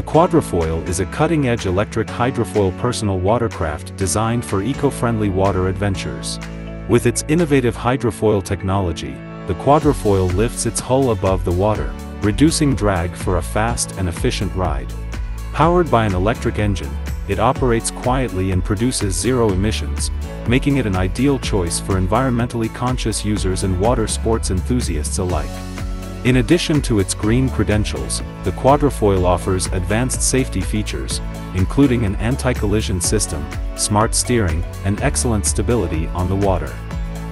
The Quadrofoil is a cutting-edge electric hydrofoil personal watercraft designed for eco-friendly water adventures. With its innovative hydrofoil technology, the Quadrofoil lifts its hull above the water, reducing drag for a fast and efficient ride. Powered by an electric engine, it operates quietly and produces zero emissions, making it an ideal choice for environmentally conscious users and water sports enthusiasts alike. In addition to its green credentials, the Quadrofoil offers advanced safety features, including an anti-collision system, smart steering, and excellent stability on the water.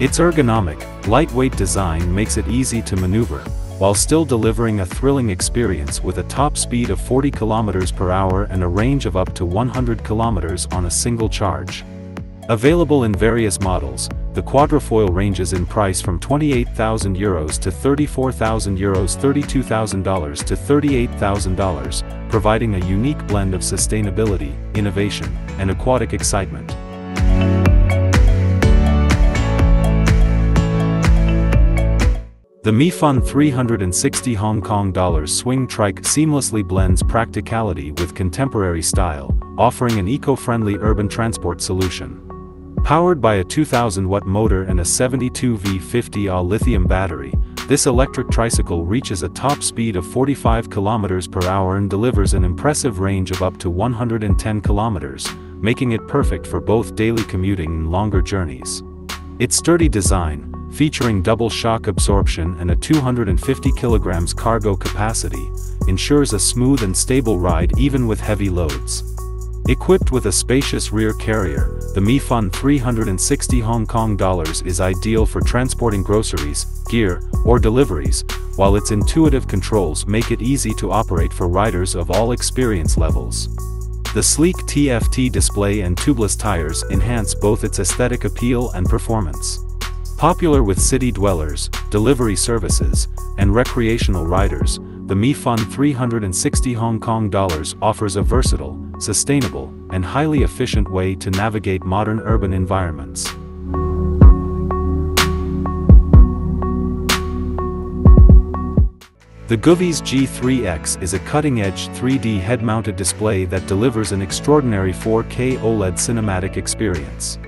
Its ergonomic, lightweight design makes it easy to maneuver, while still delivering a thrilling experience with a top speed of 40 km per hour and a range of up to 100 km on a single charge. Available in various models, the Quadrofoil ranges in price from 28,000 euros to 34,000 euros $32,000 to $38,000, providing a unique blend of sustainability, innovation, and aquatic excitement. The MiFun 360 Hong Kong dollars swing trike seamlessly blends practicality with contemporary style, offering an eco-friendly urban transport solution. Powered by a 2000-watt motor and a 72V50Ah lithium battery, this electric tricycle reaches a top speed of 45 km per hour and delivers an impressive range of up to 110 km, making it perfect for both daily commuting and longer journeys. Its sturdy design, featuring double shock absorption and a 250 kg cargo capacity, ensures a smooth and stable ride even with heavy loads. Equipped with a spacious rear carrier, the MiFun 360 Hong Kong dollars is ideal for transporting groceries, gear, or deliveries, while its intuitive controls make it easy to operate for riders of all experience levels. The sleek TFT display and tubeless tires enhance both its aesthetic appeal and performance. Popular with city dwellers, delivery services, and recreational riders, the MiFun 360 Hong Kong dollars offers a versatile, sustainable, and highly efficient way to navigate modern urban environments. The GOOVIS G3X is a cutting-edge 3D head-mounted display that delivers an extraordinary 4K OLED cinematic experience.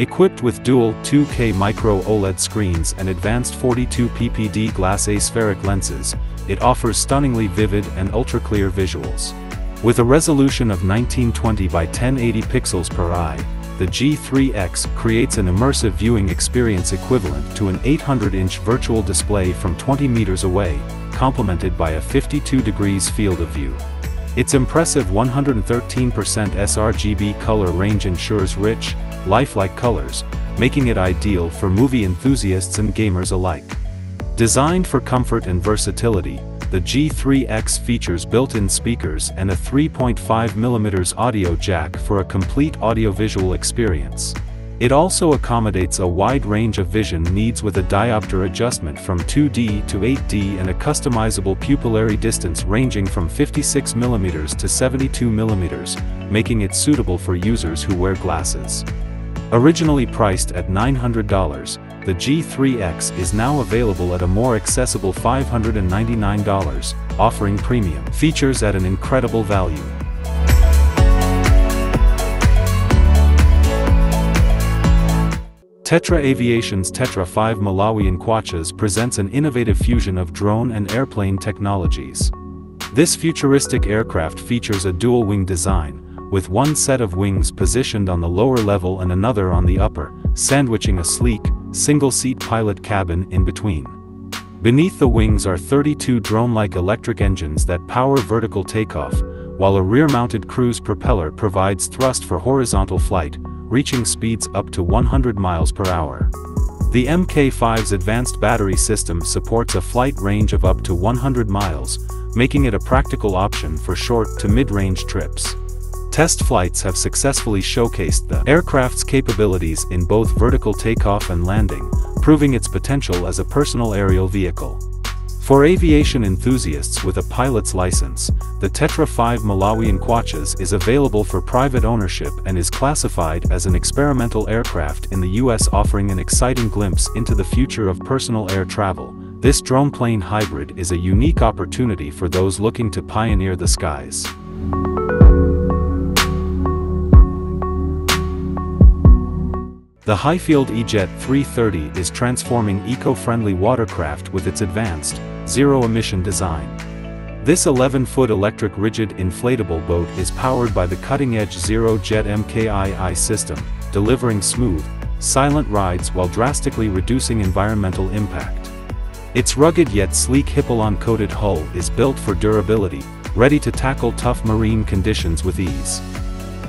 Equipped with dual 2K micro OLED screens and advanced 42 ppd glass aspheric lenses, it offers stunningly vivid and ultra-clear visuals. With a resolution of 1920 by 1080 pixels per eye, the G3X creates an immersive viewing experience equivalent to an 800-inch virtual display from 20 meters away, complemented by a 52 degrees field of view. Its impressive 113% sRGB color range ensures rich, lifelike colors, making it ideal for movie enthusiasts and gamers alike. Designed for comfort and versatility, the G3X features built-in speakers and a 3.5mm audio jack for a complete audiovisual experience. It also accommodates a wide range of vision needs with a diopter adjustment from 2D to 8D and a customizable pupillary distance ranging from 56mm to 72mm, making it suitable for users who wear glasses. Originally priced at $900, the G3X is now available at a more accessible $599, offering premium features at an incredible value. Tetra Aviation's Tetra 5 Malawian Kwachas presents an innovative fusion of drone and airplane technologies. This futuristic aircraft features a dual-wing design, with one set of wings positioned on the lower level and another on the upper, sandwiching a sleek, single-seat pilot cabin in between. Beneath the wings are 32 drone-like electric engines that power vertical takeoff, while a rear-mounted cruise propeller provides thrust for horizontal flight, reaching speeds up to 100 miles per hour. The Mk5's advanced battery system supports a flight range of up to 100 miles, making it a practical option for short to mid-range trips. Test flights have successfully showcased the aircraft's capabilities in both vertical takeoff and landing, proving its potential as a personal aerial vehicle. For aviation enthusiasts with a pilot's license, the Tetra 5 Malawian Kwachas is available for private ownership and is classified as an experimental aircraft in the US offering an exciting glimpse into the future of personal air travel. This drone plane hybrid is a unique opportunity for those looking to pioneer the skies. The Highfield E-Jet 330 is transforming eco-friendly watercraft with its advanced, zero-emission design. This 11-foot electric rigid inflatable boat is powered by the cutting-edge Zero Jet MKII system, delivering smooth, silent rides while drastically reducing environmental impact. Its rugged yet sleek Hypalon-coated hull is built for durability, ready to tackle tough marine conditions with ease.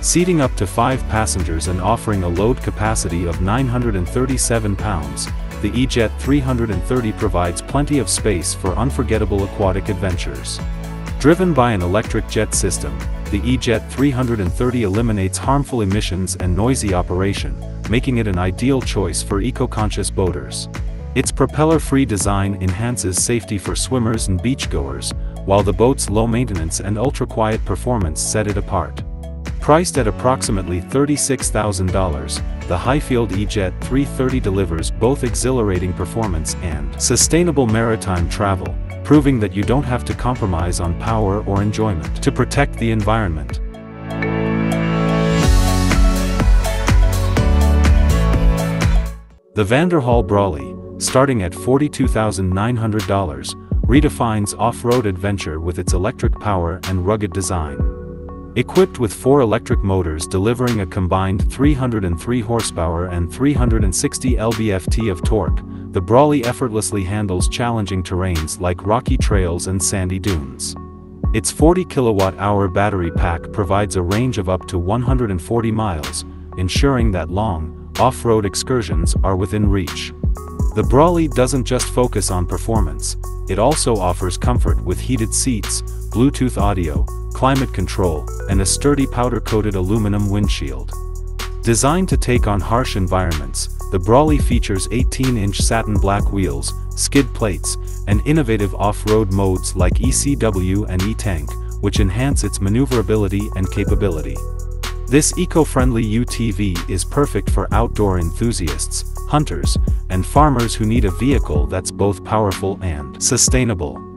Seating up to 5 passengers and offering a load capacity of 937 pounds, the E-Jet 330 provides plenty of space for unforgettable aquatic adventures. Driven by an electric jet system, the E-Jet 330 eliminates harmful emissions and noisy operation, making it an ideal choice for eco-conscious boaters. Its propeller-free design enhances safety for swimmers and beachgoers, while the boat's low maintenance and ultra-quiet performance set it apart. Priced at approximately $36,000, the Highfield E-Jet 330 delivers both exhilarating performance and sustainable maritime travel, proving that you don't have to compromise on power or enjoyment to protect the environment. The Vanderhall Brawley, starting at $42,900, redefines off-road adventure with its electric power and rugged design. Equipped with four electric motors delivering a combined 303 horsepower and 360 lb-ft of torque, the Brawley effortlessly handles challenging terrains like rocky trails and sandy dunes. Its 40 kilowatt-hour battery pack provides a range of up to 140 miles, ensuring that long, off-road excursions are within reach. The Brawley doesn't just focus on performance, it also offers comfort with heated seats, Bluetooth audio, climate control, and a sturdy powder-coated aluminum windshield. Designed to take on harsh environments, the Brawley features 18-inch satin black wheels, skid plates, and innovative off-road modes like ECW and E-Tank, which enhance its maneuverability and capability. This eco-friendly UTV is perfect for outdoor enthusiasts, hunters, and farmers who need a vehicle that's both powerful and sustainable.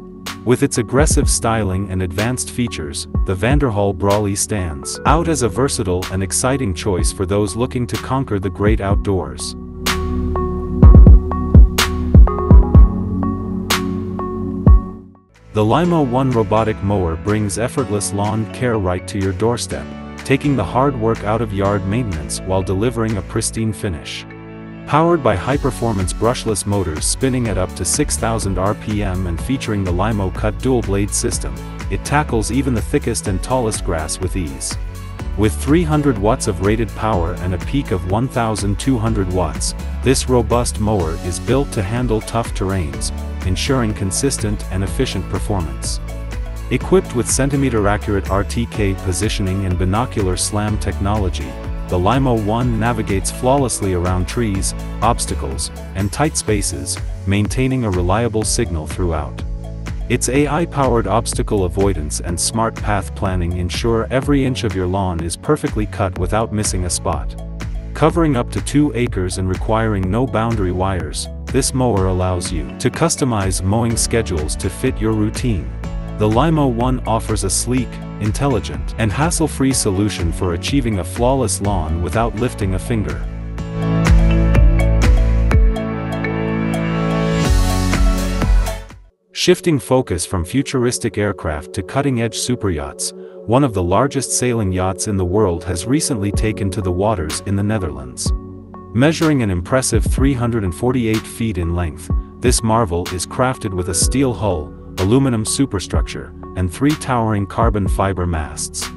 With its aggressive styling and advanced features, the Vanderhall Brawley stands out as a versatile and exciting choice for those looking to conquer the great outdoors. The Lymow 1 robotic mower brings effortless lawn care right to your doorstep, taking the hard work out of yard maintenance while delivering a pristine finish. Powered by high-performance brushless motors spinning at up to 6,000 RPM and featuring the Limo Cut dual-blade system, it tackles even the thickest and tallest grass with ease. With 300 watts of rated power and a peak of 1,200 watts, this robust mower is built to handle tough terrains, ensuring consistent and efficient performance. Equipped with centimeter-accurate RTK positioning and binocular slam technology, the Lymow 1 navigates flawlessly around trees, obstacles, and tight spaces, maintaining a reliable signal throughout. Its AI-powered obstacle avoidance and smart path planning ensure every inch of your lawn is perfectly cut without missing a spot. Covering up to 2 acres and requiring no boundary wires, this mower allows you to customize mowing schedules to fit your routine. The Lymow 1 offers a sleek, intelligent, and hassle-free solution for achieving a flawless lawn without lifting a finger. Shifting focus from futuristic aircraft to cutting-edge superyachts, one of the largest sailing yachts in the world has recently taken to the waters in the Netherlands. Measuring an impressive 348 feet in length, this marvel is crafted with a steel hull, aluminum superstructure, and three towering carbon fiber masts.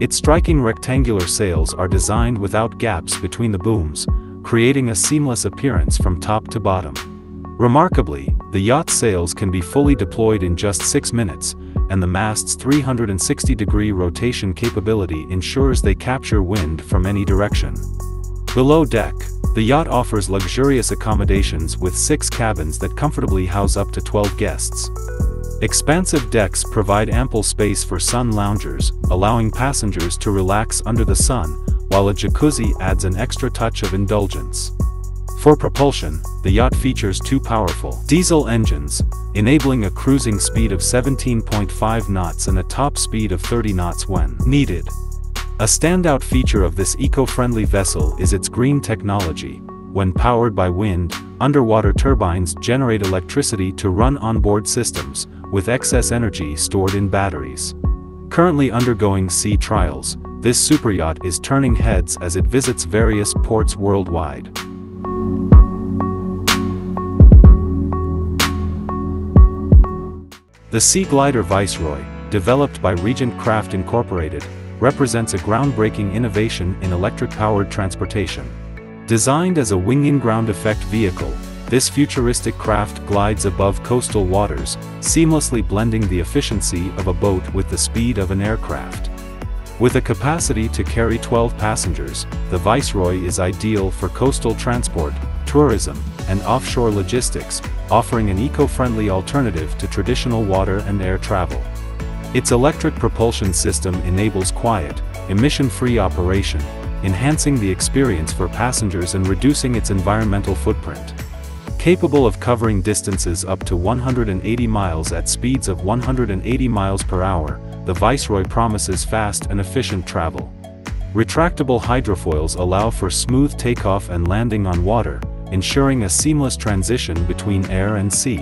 Its striking rectangular sails are designed without gaps between the booms, creating a seamless appearance from top to bottom. Remarkably, the yacht sails can be fully deployed in just 6 minutes, and the mast's 360-degree rotation capability ensures they capture wind from any direction. Below deck, the yacht offers luxurious accommodations with six cabins that comfortably house up to 12 guests. Expansive decks provide ample space for sun loungers, allowing passengers to relax under the sun, while a jacuzzi adds an extra touch of indulgence. For propulsion, the yacht features two powerful diesel engines, enabling a cruising speed of 17.5 knots and a top speed of 30 knots when needed. A standout feature of this eco-friendly vessel is its green technology. When powered by wind, underwater turbines generate electricity to run onboard systems, with excess energy stored in batteries. Currently undergoing sea trials, this superyacht is turning heads as it visits various ports worldwide. The Seaglider Viceroy, developed by Regent Craft Incorporated, represents a groundbreaking innovation in electric-powered transportation. Designed as a wing-in ground effect vehicle, this futuristic craft glides above coastal waters, seamlessly blending the efficiency of a boat with the speed of an aircraft. With a capacity to carry 12 passengers, the Viceroy is ideal for coastal transport, tourism, and offshore logistics, offering an eco-friendly alternative to traditional water and air travel. Its electric propulsion system enables quiet, emission-free operation, enhancing the experience for passengers and reducing its environmental footprint. Capable of covering distances up to 180 miles at speeds of 180 miles per hour, the Viceroy promises fast and efficient travel. Retractable hydrofoils allow for smooth takeoff and landing on water, ensuring a seamless transition between air and sea.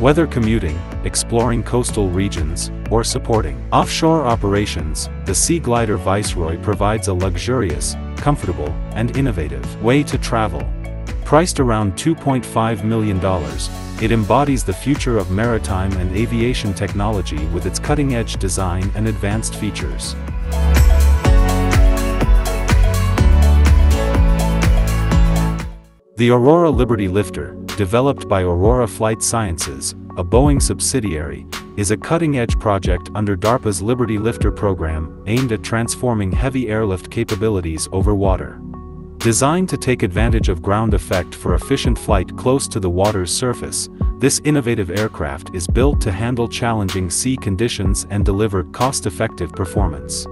Whether commuting, exploring coastal regions, or supporting offshore operations, the Seaglider Viceroy provides a luxurious, comfortable, and innovative way to travel. Priced around $2.5 million, it embodies the future of maritime and aviation technology with its cutting-edge design and advanced features. The Aurora Liberty Lifter, developed by Aurora Flight Sciences, a Boeing subsidiary, is a cutting-edge project under DARPA's Liberty Lifter program aimed at transforming heavy airlift capabilities over water. Designed to take advantage of ground effect for efficient flight close to the water's surface, this innovative aircraft is built to handle challenging sea conditions and deliver cost-effective performance.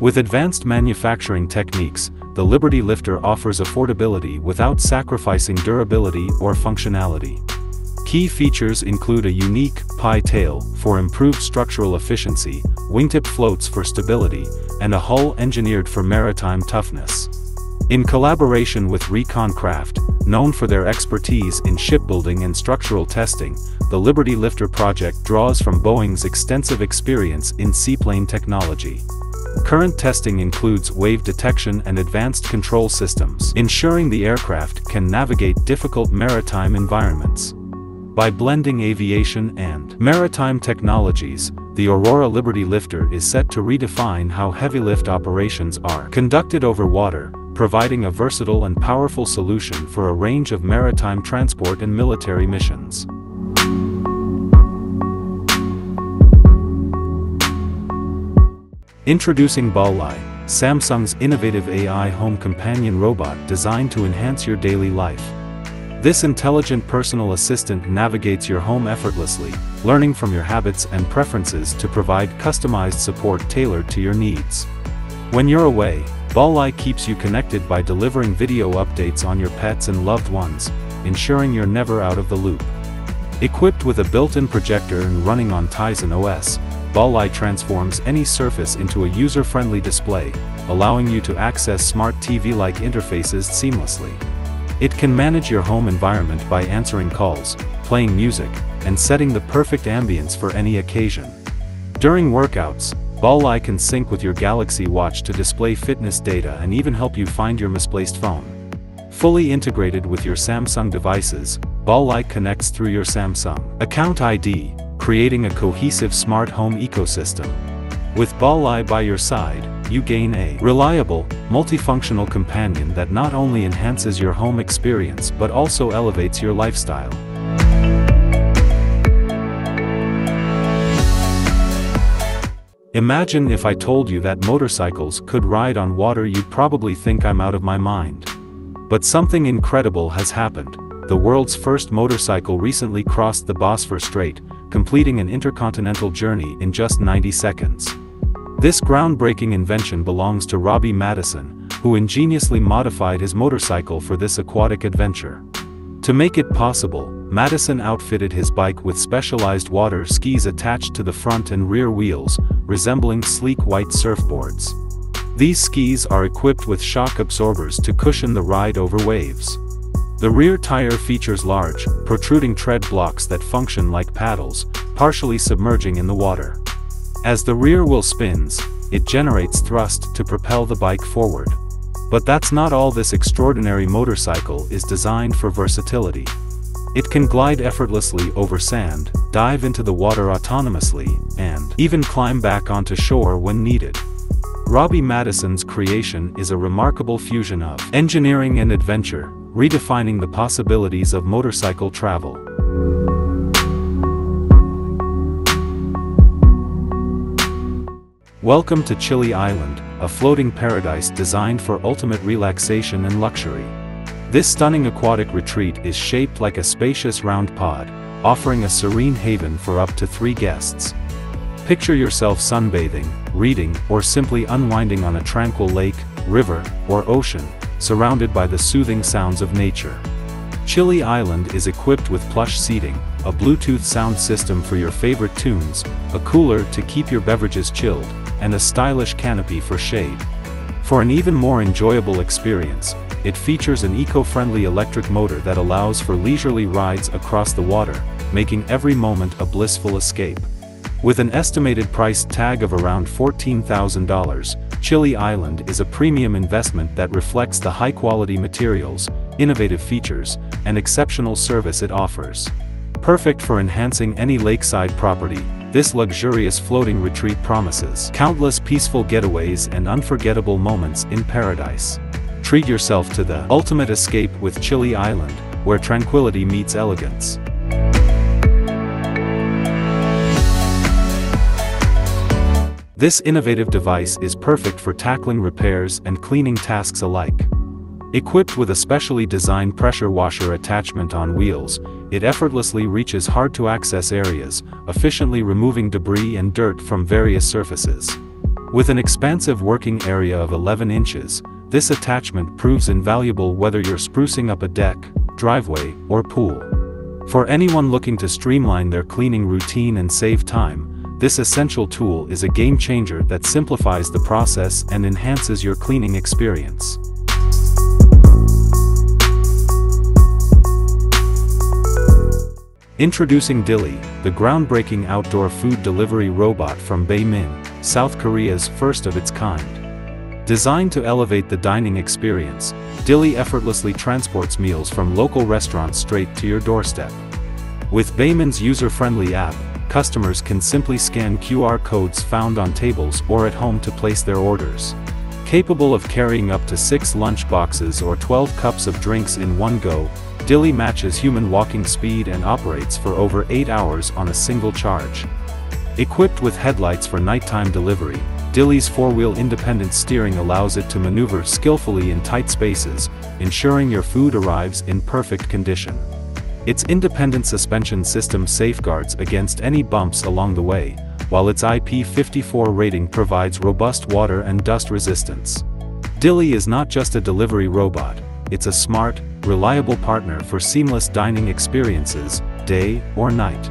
With advanced manufacturing techniques, the Liberty Lifter offers affordability without sacrificing durability or functionality. Key features include a unique pi tail for improved structural efficiency, wingtip floats for stability, and a hull engineered for maritime toughness. In collaboration with Recon Craft, known for their expertise in shipbuilding and structural testing, the Liberty Lifter project draws from Boeing's extensive experience in seaplane technology. Current testing includes wave detection and advanced control systems, ensuring the aircraft can navigate difficult maritime environments. By blending aviation and maritime technologies, the Aurora Liberty Lifter is set to redefine how heavy lift operations are conducted over water, providing a versatile and powerful solution for a range of maritime transport and military missions. Introducing Ballie, Samsung's innovative AI home companion robot designed to enhance your daily life. This intelligent personal assistant navigates your home effortlessly, learning from your habits and preferences to provide customized support tailored to your needs. When you're away, Ballie keeps you connected by delivering video updates on your pets and loved ones, ensuring you're never out of the loop. Equipped with a built-in projector and running on Tizen OS, Ballie transforms any surface into a user-friendly display, allowing you to access smart TV-like interfaces seamlessly. It can manage your home environment by answering calls, playing music, and setting the perfect ambience for any occasion. During workouts, Ballie can sync with your Galaxy Watch to display fitness data and even help you find your misplaced phone. Fully integrated with your Samsung devices, Ballie connects through your Samsung account ID, creating a cohesive smart home ecosystem. With Ballie by your side, you gain a reliable, multifunctional companion that not only enhances your home experience but also elevates your lifestyle. Imagine if I told you that motorcycles could ride on water you'd probably think I'm out of my mind. But something incredible has happened. The world's first motorcycle recently crossed the Bosphorus Strait, completing an intercontinental journey in just 90 seconds. This groundbreaking invention belongs to Robbie Madison, who ingeniously modified his motorcycle for this aquatic adventure. To make it possible, Madison outfitted his bike with specialized water skis attached to the front and rear wheels, resembling sleek white surfboards. These skis are equipped with shock absorbers to cushion the ride over waves. The rear tire features large, protruding tread blocks that function like paddles, partially submerging in the water. As the rear wheel spins, it generates thrust to propel the bike forward. But that's not all this extraordinary motorcycle is designed for versatility. It can glide effortlessly over sand, dive into the water autonomously, and even climb back onto shore when needed. Robbie Madison's creation is a remarkable fusion of engineering and adventure, redefining the possibilities of motorcycle travel. Welcome to Chilli Island, a floating paradise designed for ultimate relaxation and luxury. This stunning aquatic retreat is shaped like a spacious round pod, offering a serene haven for up to three guests. Picture yourself sunbathing, reading, or simply unwinding on a tranquil lake, river, or ocean, surrounded by the soothing sounds of nature. Chilli Island is equipped with plush seating, a Bluetooth sound system for your favorite tunes, a cooler to keep your beverages chilled, and a stylish canopy for shade. For an even more enjoyable experience, it features an eco-friendly electric motor that allows for leisurely rides across the water, making every moment a blissful escape. With an estimated price tag of around $14,000, Chilli Island is a premium investment that reflects the high-quality materials, innovative features, and exceptional service it offers. Perfect for enhancing any lakeside property, this luxurious floating retreat promises countless peaceful getaways and unforgettable moments in paradise. Treat yourself to the ultimate escape with Chilli Island, where tranquility meets elegance. This innovative device is perfect for tackling repairs and cleaning tasks alike. Equipped with a specially designed pressure washer attachment on wheels, it effortlessly reaches hard-to-access areas, efficiently removing debris and dirt from various surfaces. With an expansive working area of 11 inches, this attachment proves invaluable whether you're sprucing up a deck, driveway, or pool. For anyone looking to streamline their cleaning routine and save time, this essential tool is a game changer that simplifies the process and enhances your cleaning experience. Introducing Dilly, the groundbreaking outdoor food delivery robot from Baemin, South Korea's first of its kind. Designed to elevate the dining experience, Dilly effortlessly transports meals from local restaurants straight to your doorstep. With Baemin's user-friendly app, customers can simply scan QR codes found on tables or at home to place their orders. Capable of carrying up to 6 lunch boxes or 12 cups of drinks in one go, Dilly matches human walking speed and operates for over 8 hours on a single charge. Equipped with headlights for nighttime delivery, Dilly's four-wheel independent steering allows it to maneuver skillfully in tight spaces, ensuring your food arrives in perfect condition. Its independent suspension system safeguards against any bumps along the way, while its IP54 rating provides robust water and dust resistance. Dilly is not just a delivery robot, it's a smart, reliable partner for seamless dining experiences, day or night.